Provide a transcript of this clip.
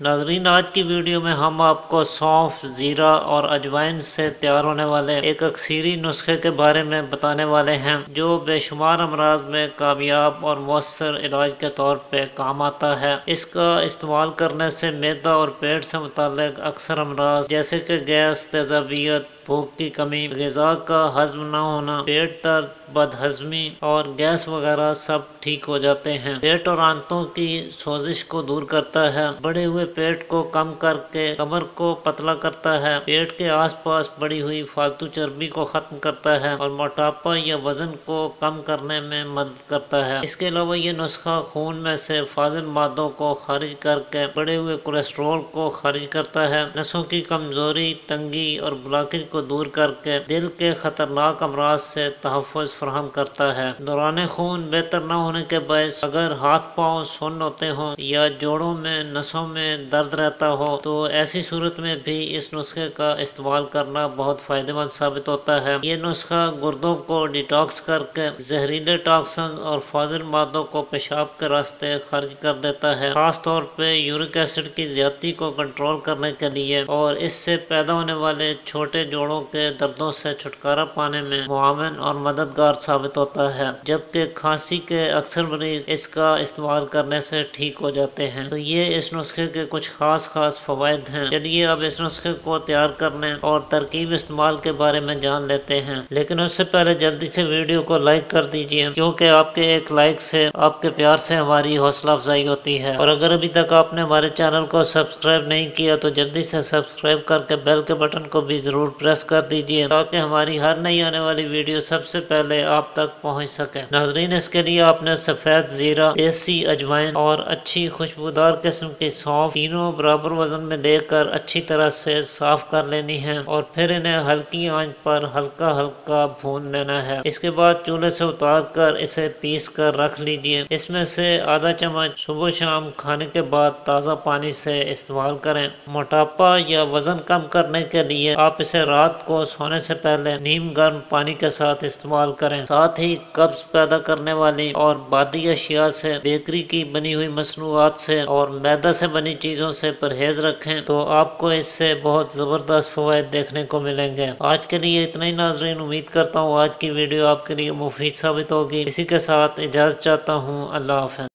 नाजरीन, आज की वीडियो में हम आपको सौंफ, ज़ीरा और अजवाइन से तैयार होने वाले एक अक्सरी नुस्खे के बारे में बताने वाले हैं, जो बेशुमार अमराज में कामयाब और मौसर इलाज के तौर पे काम आता है। इसका इस्तेमाल करने से मैदा और पेट से मुतल अक्सर अमराज, जैसे कि गैस, तेजाबियत भूख की कमी गजा का हजम न होना, पेट दर्द, बदहजमी और गैस वगैरह सब ठीक हो जाते हैं। पेट और आंतों की सोजिश को दूर करता है। बढ़े हुए पेट को कम करके कमर को पतला करता है। पेट के आसपास बड़ी हुई फालतू चर्बी को खत्म करता है और मोटापा या वज़न को कम करने में मदद करता है। इसके अलावा ये नुस्खा खून में से फाजिल मादों को खारिज करके बड़े हुए कोलेस्ट्रोल को खारिज करता है। नसों की कमज़ोरी, तंगी और ब्लॉकेज को दूर करके दिल के खतरनाक अमराज से तहफ़ फ्राहम करता है। दौरान खून बेहतर न होने के बायस अगर हाथ पाँव सुन होते हो या जोड़ों में, नसों में दर्द रहता हो तो ऐसी सूरत में भी इस नुस्खे का इस्तेमाल करना बहुत फ़ायदेमंद साबित होता है। ये नुस्खा गुर्दों को डिटॉक्स करके जहरीले टॉक्सन और फाजिल मादों को पेशाब के रास्ते खर्च कर देता है। खास तौर पे यूरिक एसिड की ज़्यादा को कंट्रोल करने के लिए और इससे पैदा होने वाले छोटे जोड़ों के दर्दों से छुटकारा पाने में मुआवन और मददगार मददगार साबित होता है, जबकि खांसी के अक्सर मरीज़ इसका इस्तेमाल करने से ठीक हो जाते हैं। तो ये इस नुस्खे के कुछ खास खास फवायद हैं। चलिए अब इस नुस्खे को तैयार करने और तरकीब इस्तेमाल के बारे में जान लेते हैं। लेकिन उससे पहले जल्दी से वीडियो को लाइक कर दीजिए, क्योंकि आपके एक लाइक से, आपके प्यार से हमारी हौसला अफजाई होती है। और अगर अभी तक आपने हमारे चैनल को सब्सक्राइब नहीं किया तो जल्दी से सब्सक्राइब करके बेल के बटन को भी ज़रूर प्रेस कर दीजिए ताकि हमारी हर नई आने वाली वीडियो सबसे पहले आप तक पहुँच सके। नाजरीन, इसके लिए आपने सफ़ेद ज़ीरा, देसी अजवाइन और अच्छी खुशबूदार किस्म की सौंफ तीनों बराबर वज़न में लेकर अच्छी तरह से साफ़ कर लेनी है और फिर इन्हें हल्की आँच पर हल्का हल्का भून लेना है। इसके बाद चूल्हे से उतार कर इसे पीस कर रख लीजिए। इसमें से आधा चम्मच सुबह शाम खाने के बाद ताज़ा पानी से इस्तेमाल करें। मोटापा या वज़न कम करने के लिए आप इसे रात को सोने से पहले नीम गर्म पानी के साथ इस्तेमाल करें। साथ ही कब्ज पैदा करने वाली और बादी अशिया से, बेकरी की बनी हुई मसनूआत से और मैदा से बनी चीज़ों से परहेज रखें तो आपको इससे बहुत ज़बरदस्त फवायद देखने को मिलेंगे। आज के लिए इतना ही नाजरीन, उम्मीद करता हूँ आज की वीडियो आपके लिए मुफीद साबित होगी। इसी के साथ इजाज़त चाहता हूँ। अल्लाह हाफ़